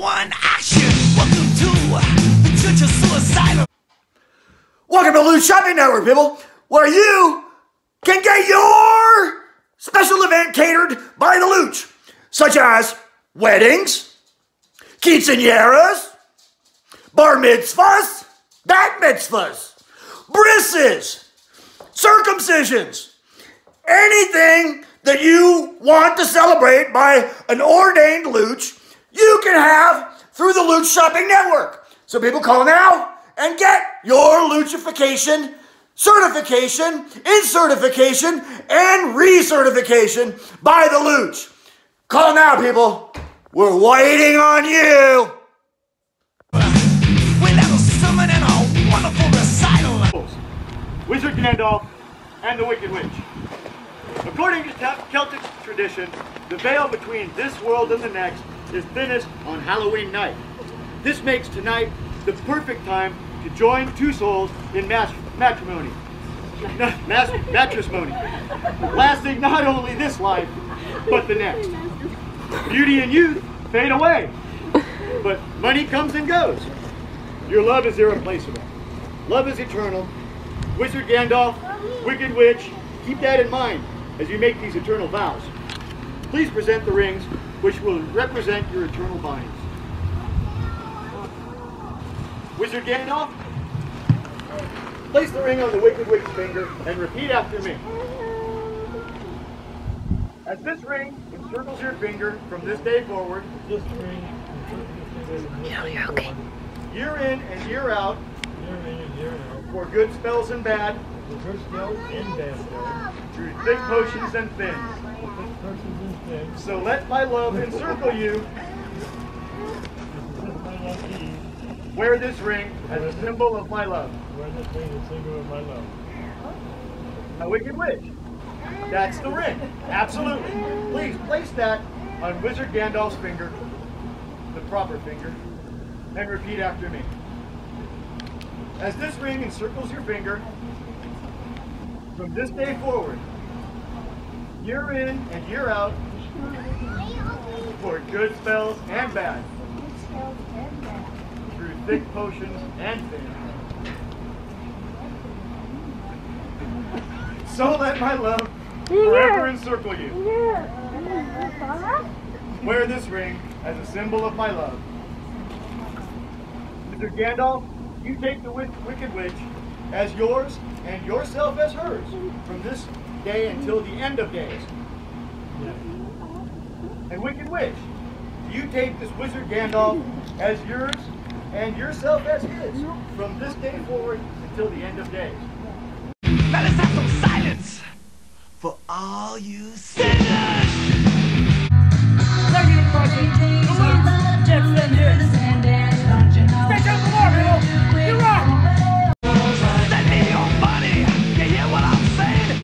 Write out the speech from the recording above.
one, action! Welcome to the Church of Suicidal. Welcome to Looch Shopping Network, people, where you can get your special event catered by the Looch, such as weddings, quinceañeras, bar mitzvahs, bat mitzvahs, brisses, circumcisions, anything that you want to celebrate by an ordained Looch, you can have through the Looch Shopping Network. So people call now and get your Luchification certification, in certification, and recertification by the Looch. Call now, people. We're waiting on you. We'll have a sermon and a wonderful recital. Wizard Gandalf and the Wicked Witch. According to Celtic tradition, the veil between this world and the next is thinnest on Halloween night. This makes tonight the perfect time to join two souls in matrimony. Mas- matrimony. Lasting not only this life, but the next. Beauty and youth fade away, but money comes and goes. Your love is irreplaceable. Love is eternal. Wizard Gandalf, Wicked Witch, keep that in mind as you make these eternal vows. Please present the rings which will represent your eternal bindings. Wizard Gandalf, place the ring on the Wicked Witch's finger and repeat after me. As this ring encircles your finger from this day forward, this ring you're okay. year in and year out, Year in and year out. for good spells and bad, The first skills and bad skills. through thick potions and thin. This person's in things. So let my love encircle you. This is my love Eve. Wear this ring as a symbol of my love. Where this ring is single of my love. A wicked witch. That's the ring. Absolutely. Please place that on Wizard Gandalf's finger, the proper finger, and repeat after me. As this ring encircles your finger, from this day forward, year in and year out, for good spells and bad, through thick potions and thin. So let my love forever encircle you. Wear this ring as a symbol of my love. Mr. Gandalf, you take the Wicked Witch as yours and yourself as hers from this day until the end of days. And Wicked Witch, you take this Wizard Gandalf as yours and yourself as his from this day forward until the end of days. Now let's have some silence for all you